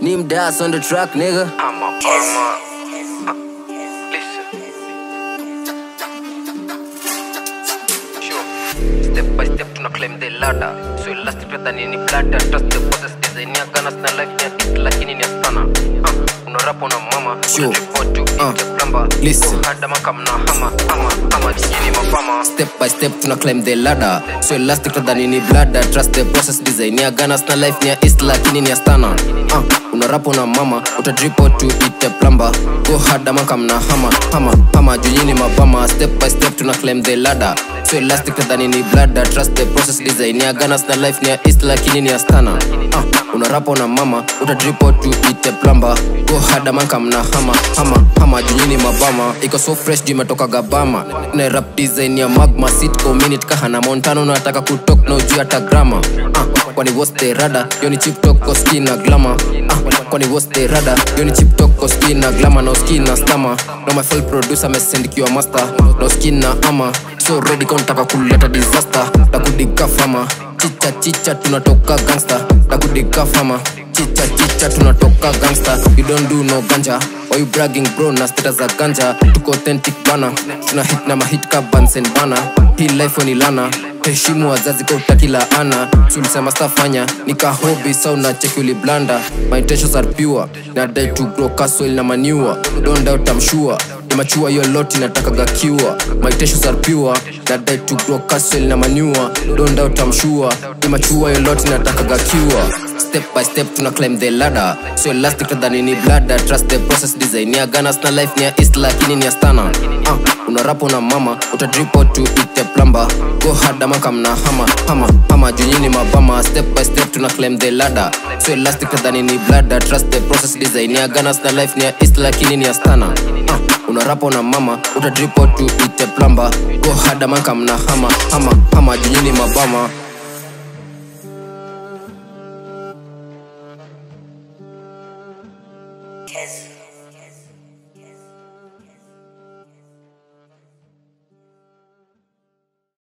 Nim Das on the track, nigga. I'm a perma. Step by step tuna climb the ladder. So elastic better than any bladder. Trust the process design ya ganas na life ni it lakini ni sana Uh, una rap una mama. Sure. Report to Uh, the plumber. listen. Na hama hama hama mapama. Step by step tuna climb the ladder so elastic than ni bladder trust the process design ya ganas na life ni ya east lakini ni astana uh, una rap una mama. Uta drip out to eat a go hard ama kam na hama hama hama jujini mabama step by step tuna claim the ladder. So elastic nadhani ni blada trust the process design ya ganas na life ni ya east lakini ni ya uh, una rap una mama uta tu ite plamba go hard ama kam na hama hama hama junyini mabama. Iko so fresh juu imetoka gabama na rap design ya magma sitco minute kahana montano nataka kutok no juu hata grama ah, kwani woste rada yoni chip tok ko skin na glama ah, kwani woste rada yoni chip tok ko skin na glama no skin na stama no my full producer amesendikiwa master. No skin na ama so ready kwa nataka kuleta disaster. Takudika fama chicha chicha tunatoka gangsta na kudika fama. Chicha chicha tunatoka gangsta you don't do no ganja. Why you bragging bro? Na status za ganja. Tuko authentic bana tuna hit na mahit ka bansen bana hii life ni lana. Heshimu wazazi kwa utakila ana tulisema stafanya nika hobi sa unacheki uliblanda my intentions are pure. Na dai to grow castle na maniwa don't doubt I'm sure imachua hiyo lot inatakaga kiwa. My sarpiwa are pure. Na dai to grow castle na manua don't doubt I'm sure. Imachua hiyo lot inatakaga kiwa. Step by step tuna climb the ladder. So elastic than ni bladder. Trust the process design ya ganas na life ni ya east lakini ni astana uh, una rap na mama uta drip out to eat the plumber. Go hard ama kamna hama hama hama junyini mabama. Step by step tuna climb the ladder. So elastic than ni bladder. Trust the process design ya ganas na life ni ya east lakini ni astana uh, una na mama uta tu ite plamba go hada maka mna hama hama hama jijini mabama Kiss.